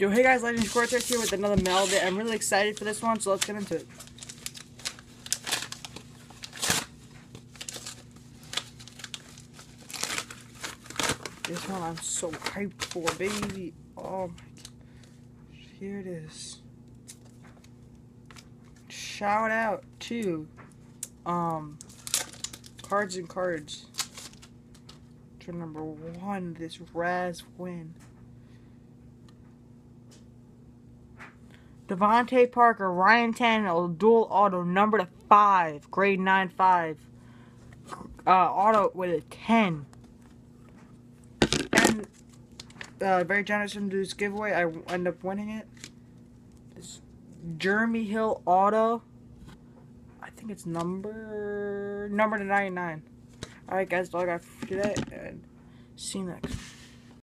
Yo, hey guys, Legends Cortex here with another mail. I'm really excited for this one, so let's get into it. This one I'm so hyped for, baby. Oh my Here it is. Shout out to um Cards and Cards. To number one, this Raz win. DeVante Parker, Ryan Tannehill, dual auto, number to five, grade 9 5. Uh, auto with a 10. And uh, very generous to this giveaway. I end up winning it. This Jeremy Hill auto. I think it's number number to 99. Alright guys, that's all I got for today. And see you next.